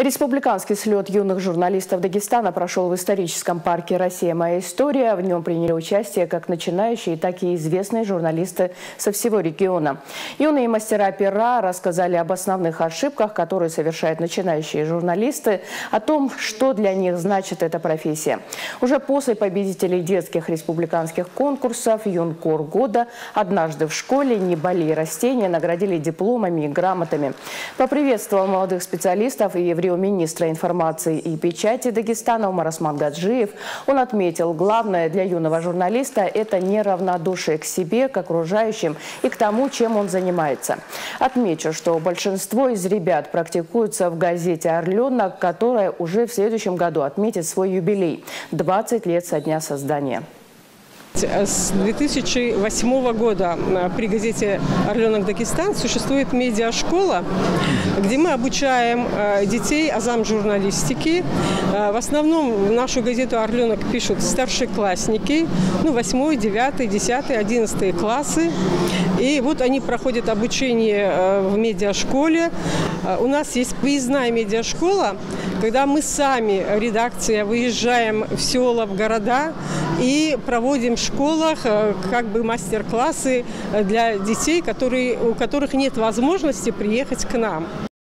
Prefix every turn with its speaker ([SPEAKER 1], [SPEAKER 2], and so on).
[SPEAKER 1] Республиканский слет юных журналистов Дагестана прошел в историческом парке «Россия. Моя история». В нем приняли участие как начинающие, так и известные журналисты со всего региона. Юные мастера пера рассказали об основных ошибках, которые совершают начинающие журналисты, о том, что для них значит эта профессия. Уже после победителей детских республиканских конкурсов «Юнкор года» однажды в школе «Не болей растения» наградили дипломами и грамотами. Поприветствовал молодых специалистов и евреев министра информации и печати Дагестана Умар Осман Гаджиев. Он отметил, главное для юного журналиста – это неравнодушие к себе, к окружающим и к тому, чем он занимается. Отмечу, что большинство из ребят практикуются в газете «Орленок», которая уже в следующем году отметит свой юбилей – 20 лет со дня создания.
[SPEAKER 2] С 2008 года э, при газете «Орленок Дагестан» существует медиашкола, где мы обучаем э, детей азам журналистики. Э, в основном в нашу газету «Орленок» пишут старшеклассники, ну, 8, 9, 10, 11 классы. И вот они проходят обучение в медиашколе. У нас есть выездная медиашкола, когда мы сами, редакция, выезжаем в села, в города и проводим школах э, как бы мастер-классы для детей, которые, у которых нет возможности приехать к нам.